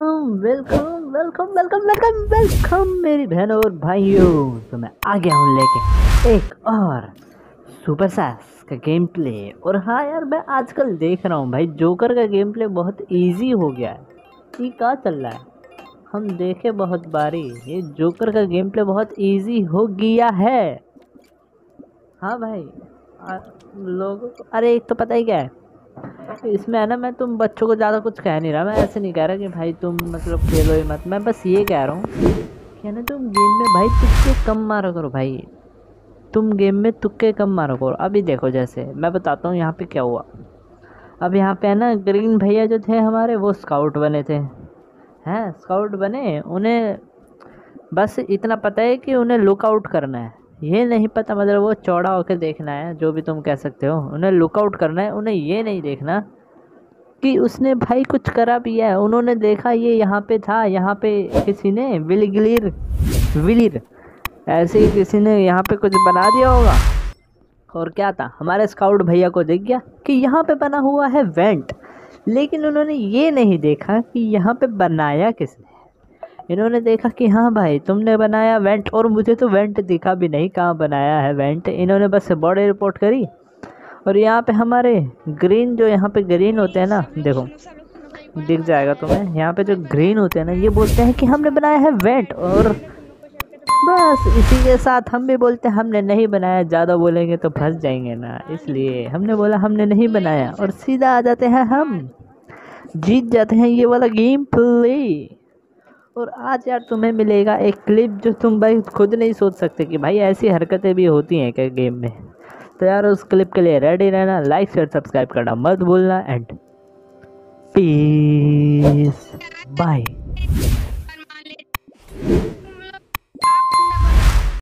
Welcome welcome welcome welcome welcome मेरी बहनों और भाइयों। तो मैं आ गया हूँ लेके एक और सुपर सास का गेम प्ले और हाँ यार, मैं आजकल देख रहा हूँ भाई जोकर का गेम प्ले बहुत इजी हो गया है। ये क्या चल रहा है? हम देखे बहुत बारी, ये जोकर का गेम प्ले बहुत इजी हो गया है। हाँ भाई लोगों को अरे, एक तो पता ही क्या है? इसमें है ना, मैं तुम बच्चों को ज़्यादा कुछ कह नहीं रहा। मैं ऐसे नहीं कह रहा कि भाई तुम मतलब खेलो ही मत। मैं बस ये कह रहा हूँ कि है ना, तुम गेम में भाई तुक्के कम मारो करो भाई। तुम गेम में तुक्के कम मारो करो। अभी देखो जैसे, मैं बताता हूँ यहाँ पे क्या हुआ। अब यहाँ पे है ना, ग्रीन भैया जो थे हमारे, वो स्काउट बने थे। हैं स्काउट बने, उन्हें बस इतना पता है कि उन्हें लुकआउट करना है। ये नहीं पता मतलब वो चौड़ा होकर देखना है, जो भी तुम कह सकते हो। उन्हें लुकआउट करना है, उन्हें ये नहीं देखना कि उसने भाई कुछ करा भी है। उन्होंने देखा ये यहाँ पे था, यहाँ पे किसी ने विलगिलिर, विलिर, ऐसे ही किसी ने यहाँ पे कुछ बना दिया होगा। और क्या था? हमारे स्काउट भैया को दिख गया कि यहाँ पे बना हुआ है वेंट लेकिन उन्होंने ये नहीं देखा कि यहाँ पे बनाया किसने। इन्होंने देखा कि हाँ भाई, तुमने बनाया वेंट और मुझे तो वेंट दिखा भी नहीं, कहाँ बनाया है वेंट। इन्होंने बस बॉडी रिपोर्ट करी। और यहाँ पे हमारे ग्रीन जो यहाँ पे ग्रीन होते हैं ना, देखो, दिख जाएगा तुम्हें। यहाँ पे जो ग्रीन होते हैं ना, ये बोलते हैं कि हमने बनाया है वेंट और बस इसी के साथ हम भी बोलते हैं, हमने नहीं बनाया, ज़्यादा बोलेंगे तो फंस जाएँगे ना। इसलिए हमने बोला, हमने नहीं बनाया। और सीधा आ जाते हैं हम, जीत जाते हैं ये वाला गेम प्ले। और आज यार तुम्हें मिलेगा एक क्लिप जो तुम भाई खुद नहीं सोच सकते कि भाई ऐसी हरकतें भी होती हैं क्या गेम में। तो यार उस क्लिप के लिए रेडी रहना लाइक शेयर सब्सक्राइब करना मत भूलना एंड पीस बाय